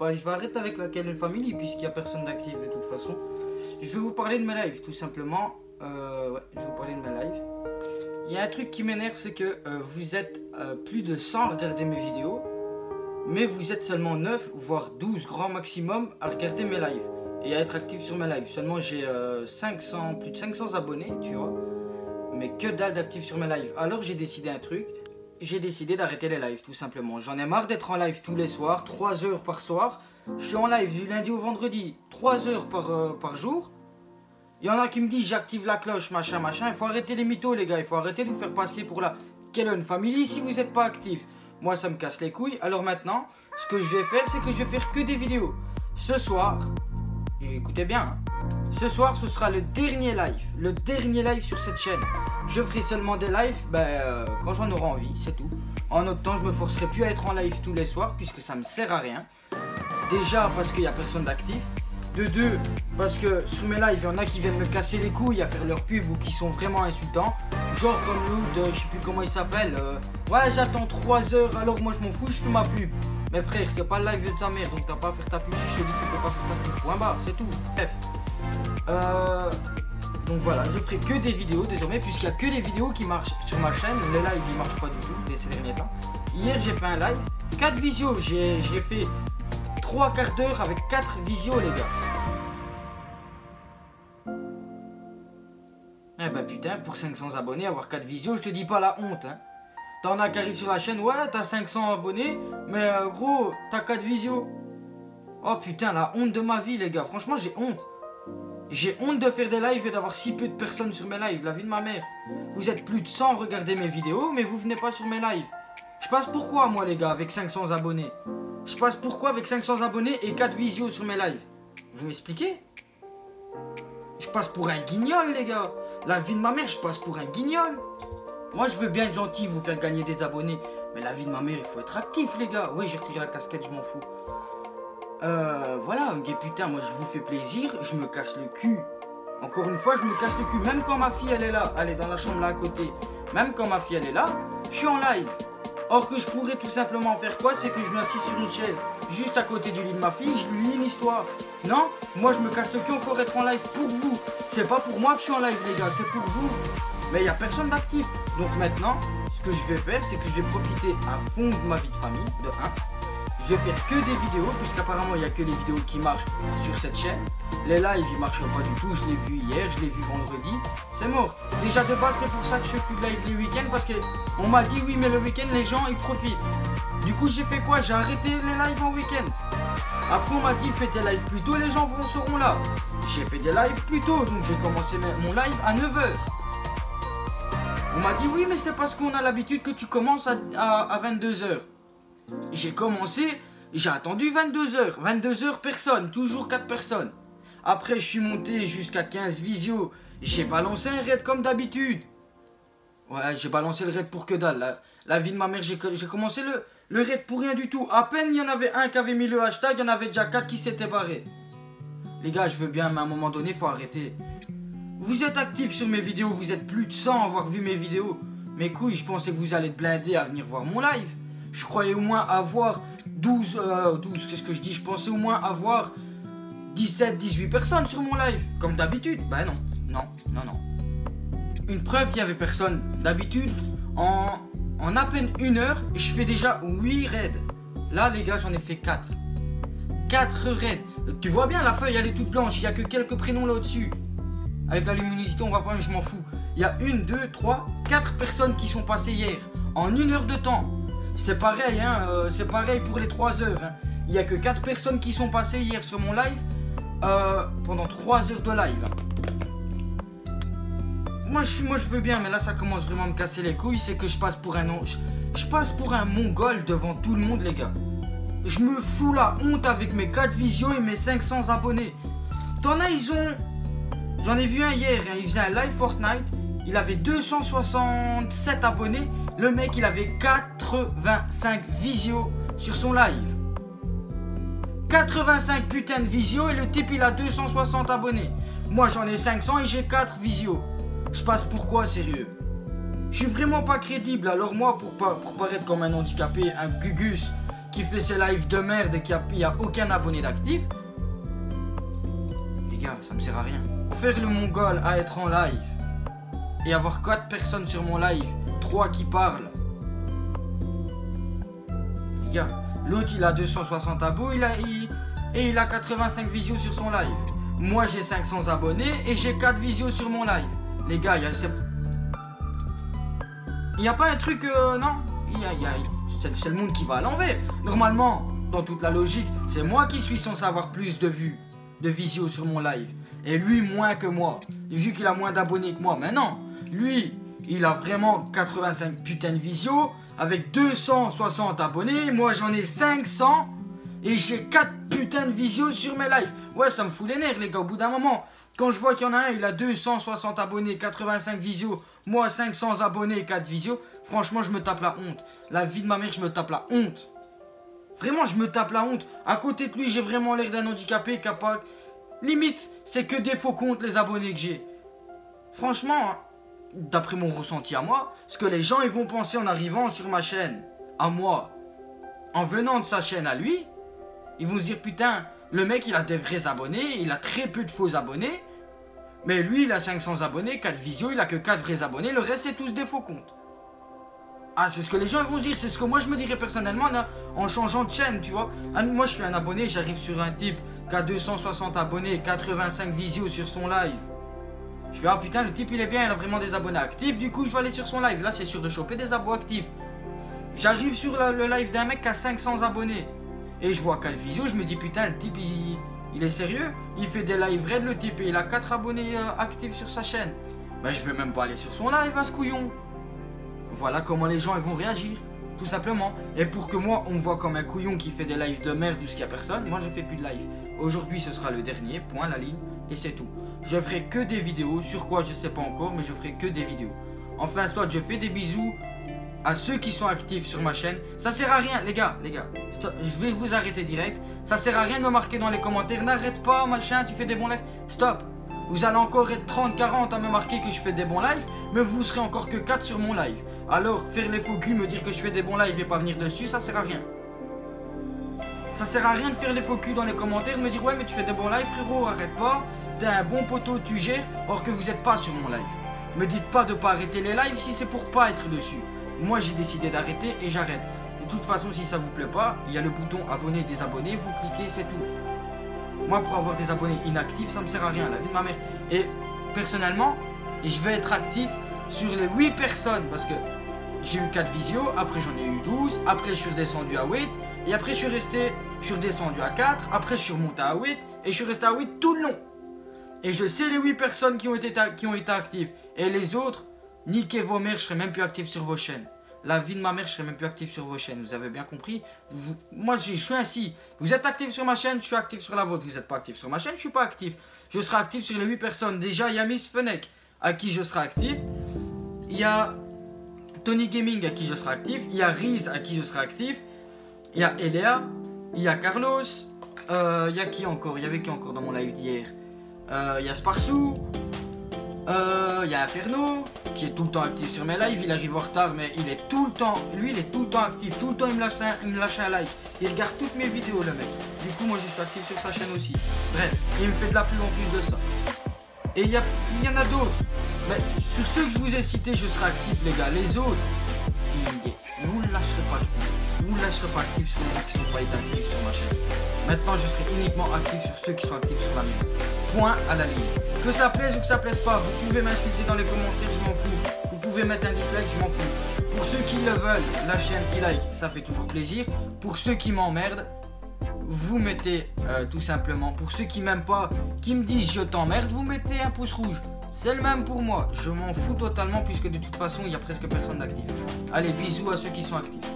je vais arrêter avec la Canon Family puisqu'il n'y a personne d'actif de toute façon. Je vais vous parler de mes lives tout simplement. Euh, je vais vous parler de mes lives. Il y a un truc qui m'énerve, c'est que euh, vous êtes euh, plus de 100 à regarder mes vidéos, mais vous êtes seulement 9, voire 12 grand maximum à regarder mes lives et à être actif sur mes lives. Seulement j'ai 500, plus de 500 abonnés, tu vois, mais que dalle d'actifs sur mes lives. Alors j'ai décidé un truc, j'ai décidé d'arrêter les lives tout simplement. J'en ai marre d'être en live tous les soirs, 3 heures par soir. Je suis en live du lundi au vendredi, 3 heures par, euh, par jour. Il y en a qui me disent j'active la cloche, machin, machin. Il faut arrêter les mythos, les gars. Il faut arrêter de vous faire passer pour la Kellen Family si vous n'êtes pas actif. Moi, ça me casse les couilles. Alors maintenant, ce que je vais faire, c'est que je vais faire que des vidéos. Ce soir, écoutez bien, hein. Ce soir, ce sera le dernier live. Le dernier live sur cette chaîne. Je ferai seulement des lives ben, euh, quand j'en aurai envie, c'est tout. En autre temps, je me forcerai plus à être en live tous les soirs puisque ça me sert à rien. Déjà parce qu'il n'y a personne d'actif. De deux, parce que sur mes lives, il y en a qui viennent me casser les couilles à faire leur pub ou qui sont vraiment insultants. Genre comme l'autre, je sais plus comment il s'appelle. Euh, ouais, j'attends 3 heures, alors moi je m'en fous, je fais ma pub. Mais frère, c'est pas le live de ta mère, donc t'as pas à faire ta pub si je te dis que tu peux pas faire ta pub. Point c'est tout. Bref. Euh, donc voilà, je ferai que des vidéos désormais, puisqu'il y a que des vidéos qui marchent sur ma chaîne. Les lives, ils marchent pas du tout ces derniers temps. Hier, j'ai fait un live, 4 visios. J'ai fait 3 quarts d'heure avec 4 visios, les gars. Eh bah putain, pour 500 abonnés, avoir 4 visios, je te dis pas la honte. Hein. T'en as qui arrivent sur la chaîne, ouais, t'as 500 abonnés, mais euh, gros, t'as 4 visios. Oh putain, la honte de ma vie, les gars. Franchement, j'ai honte. J'ai honte de faire des lives et d'avoir si peu de personnes sur mes lives, la vie de ma mère. Vous êtes plus de 100 à regarder mes vidéos, mais vous venez pas sur mes lives. Je passe pourquoi, moi, les gars, avec 500 abonnés? Je passe pourquoi avec 500 abonnés et 4 visios sur mes lives? Vous m'expliquez? Je passe pour un guignol, les gars. La vie de ma mère, je passe pour un guignol. Moi, je veux bien être gentil, vous faire gagner des abonnés. Mais la vie de ma mère, il faut être actif, les gars. Oui, j'ai retiré la casquette, je m'en fous. Euh, voilà, gay putain, moi je vous fais plaisir, je me casse le cul. Encore une fois, je me casse le cul, même quand ma fille elle est là, elle est dans la chambre là à côté. Même quand ma fille elle est là, je suis en live. Or que je pourrais tout simplement faire quoi C'est que je m'assieds sur une chaise juste à côté du lit de ma fille, je lui lis une histoire. Non, moi je me casse le cul encore être en live pour vous. C'est pas pour moi que je suis en live les gars, c'est pour vous. Mais il n'y a personne d'actif. Donc maintenant, ce que je vais faire, c'est que je vais profiter à fond de ma vie de famille, de 1. Je vais faire que des vidéos, puisqu'apparemment il n'y a que les vidéos qui marchent sur cette chaîne. Les lives ils marchent pas du tout, je l'ai vu hier, je l'ai vu vendredi. C'est mort. Déjà de base c'est pour ça que je fais plus de live les week-ends, parce qu'on m'a dit oui mais le week-end les gens ils profitent. Du coup j'ai fait quoi? J'ai arrêté les lives en week-end. Après on m'a dit faites des lives plus tôt, les gens vont, seront là. J'ai fait des lives plus tôt, donc j'ai commencé mon live à 9h. On m'a dit oui mais c'est parce qu'on a l'habitude que tu commences à, à 22h. J'ai commencé, j'ai attendu 22h. 22h, personne, toujours 4 personnes. Après, je suis monté jusqu'à 15 visio. J'ai balancé un raid comme d'habitude. Ouais, j'ai balancé le raid pour que dalle. La, vie de ma mère, j'ai commencé le, le raid pour rien du tout. À peine il y en avait un qui avait mis le hashtag, il y en avait déjà 4 qui s'étaient barrés. Les gars, je veux bien, mais à un moment donné, faut arrêter. Vous êtes actifs sur mes vidéos, vous êtes plus de 100 à avoir vu mes vidéos. Mes couilles, je pensais que vous allez être blindés à venir voir mon live. Je croyais au moins avoir 12, 12, euh, qu'est-ce que je dis? Je pensais au moins avoir 17, 18 personnes sur mon live, comme d'habitude. Ben non, non, non, non. Une preuve qu'il y avait personne. D'habitude, en, en à peine une heure, je fais déjà 8 raids. Là, les gars, j'en ai fait 4. 4 raids. Tu vois bien, la feuille, elle est toute blanche. Il n'y a que quelques prénoms là au-dessus. Avec la luminosité, on va pas, je m'en fous. Il y a une, deux, trois, quatre personnes qui sont passées hier. En une heure de temps. C'est pareil, hein, euh, c'est pareil pour les 3 heures. Hein. Il n'y a que 4 personnes qui sont passées hier sur mon live euh, pendant 3 heures de live. Moi je, moi je veux bien, mais là ça commence vraiment à me casser les couilles. C'est que je passe pour un je, je passe pour un mongol devant tout le monde, les gars. Je me fous la honte avec mes 4 visios et mes 500 abonnés. T'en as, ils ont. J'en ai vu un hier, hein, il faisait un live Fortnite. Il avait 267 abonnés le mec, il avait 85 visios sur son live. 85 putains de visios et le type il a 260 abonnés. Moi j'en ai 500 et j'ai 4 visios. Je passe pourquoi sérieux? Je suis vraiment pas crédible. Alors moi pour, pour paraître comme un handicapé, un gugus qui fait ses lives de merde et qui a, a aucun abonné d'actif. Les gars, ça me sert à rien. Faire le mongol à être en live et avoir 4 personnes sur mon live, 3 qui parlent. Les gars, l'autre il a 260 abos il a, et il a 85 visios sur son live. Moi j'ai 500 abonnés et j'ai 4 visios sur mon live. Les gars, il y a... N'y a pas un truc... Euh, non? Y a, C'est le monde qui va à l'envers. Normalement, dans toute la logique, c'est moi qui suis censé avoir plus de vues, de visios sur mon live. Et lui moins que moi. Vu qu'il a moins d'abonnés que moi. Mais non, lui, il a vraiment 85 putains de visios avec 260 abonnés. Moi, j'en ai 500 et j'ai 4 putains de visios sur mes lives. Ouais, ça me fout les nerfs, les gars. Au bout d'un moment, quand je vois qu'il y en a un, il a 260 abonnés, 85 visios. Moi, 500 abonnés, 4 visios. Franchement, je me tape la honte. La vie de ma mère, je me tape la honte. Vraiment, je me tape la honte. À côté de lui, j'ai vraiment l'air d'un handicapé capable. Limite, c'est que des faux comptes, les abonnés que j'ai. Franchement, hein, d'après mon ressenti à moi, ce que les gens ils vont penser en arrivant sur ma chaîne, à moi, en venant de sa chaîne à lui, ils vont se dire putain, le mec il a des vrais abonnés, il a très peu de faux abonnés, mais lui il a 500 abonnés, 4 visios, il a que 4 vrais abonnés, le reste c'est tous des faux comptes. Ah, c'est ce que les gens vont se dire, c'est ce que moi je me dirais personnellement en changeant de chaîne, tu vois. Ah, moi je suis un abonné, j'arrive sur un type qui a 260 abonnés, 85 visios sur son live. Je vais ah putain, le type il est bien, il a vraiment des abonnés actifs. Du coup, je vais aller sur son live. Là, c'est sûr de choper des abos actifs. J'arrive sur le live d'un mec qui a 500 abonnés. Et je vois 4 visio, je me dis putain, le type il, est sérieux? Il fait des live red, le type, et il a 4 abonnés euh, actifs sur sa chaîne. Ben, je vais même pas aller sur son live à ce couillon. Voilà comment les gens ils vont réagir. Tout simplement. Et pour que moi, on voit comme un couillon qui fait des lives de merde jusqu'à personne, moi je fais plus de live. Aujourd'hui, ce sera le dernier, point, la ligne, et c'est tout. Je ferai que des vidéos, sur quoi je sais pas encore, mais je ferai que des vidéos. Enfin, soit je fais des bisous à ceux qui sont actifs sur ma chaîne. Ça sert à rien, les gars, les gars. je vais vous arrêter direct. Ça sert à rien de me marquer dans les commentaires. N'arrête pas, machin, tu fais des bons lives. Stop. Vous allez encore être 30, 40 à me marquer que je fais des bons lives, mais vous serez encore que 4 sur mon live. Alors, faire les faux culs, me dire que je fais des bons lives et pas venir dessus, ça sert à rien. Ça sert à rien de faire les faux culs dans les commentaires, me dire ouais mais tu fais des bons lives frérot, arrête pas t'es un bon poteau, tu gères, or que vous n'êtes pas sur mon live. Me dites pas de pas arrêter les lives si c'est pour pas être dessus. Moi j'ai décidé d'arrêter et j'arrête. De toute façon, si ça vous plaît pas, il y a le bouton abonner, désabonner, vous cliquez, c'est tout. Moi, pour avoir des abonnés inactifs, ça me sert à rien, la vie de ma mère. Et personnellement, je vais être actif sur les 8 personnes parce que j'ai eu 4 visios, après j'en ai eu 12, après je suis redescendu à 8, et après je suis resté, je suis redescendu à 4, après je suis remonté à 8, et je suis resté à 8 tout le long. Et je sais les 8 personnes qui ont été, qui ont été actives. Et les autres, niquez vos mères, je serai même plus actif sur vos chaînes. La vie de ma mère, je serai même plus actif sur vos chaînes. Vous avez bien compris? Moi, je suis ainsi. Vous êtes actif sur ma chaîne, je suis actif sur la vôtre. Vous n'êtes pas actif sur ma chaîne, je suis pas actif. Je serai actif sur les 8 personnes. Déjà, il y a Miss Fennec à qui je serai actif. Il y a Tony Gaming à qui je serai actif. Il y a Riz à qui je serai actif. Il y a Eléa. Il y a Carlos. Euh, il y a qui encore? Il y avait qui encore dans mon live d'hier? Il euh, y a Sparsou, il euh, y a Inferno, qui est tout le temps actif sur mes lives, il arrive en retard, mais il est tout le temps, lui il est tout le temps actif, tout le temps il me lâche un, il me lâche un like, il regarde toutes mes vidéos le mec. Du coup moi je suis actif sur sa chaîne aussi. Bref, il me fait de la pub en plus de ça. Et il y, y en a d'autres. Mais sur ceux que je vous ai cités, je serai actif les gars. Les autres, vous ne lâcherez pas ne lâcherez pas actif sur gens qui sont pas actifs sur ma chaîne. Maintenant, je serai uniquement actif sur ceux qui sont actifs sur la mienne. Point à la ligne. Que ça plaise ou que ça plaise pas, vous pouvez m'insulter dans les commentaires, je m'en fous. Vous pouvez mettre un dislike, je m'en fous. Pour ceux qui le veulent, lâchez un petit like, ça fait toujours plaisir. Pour ceux qui m'emmerdent, vous mettez euh, tout simplement, pour ceux qui m'aiment pas, qui me disent je t'emmerde, vous mettez un pouce rouge. C'est le même pour moi, je m'en fous totalement puisque de toute façon il y a presque personne d'actif. Allez, bisous à ceux qui sont actifs.